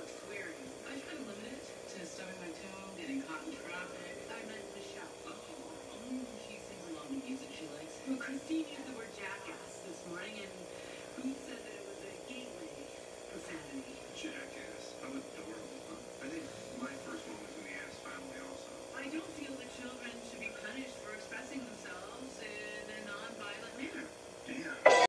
looks weird.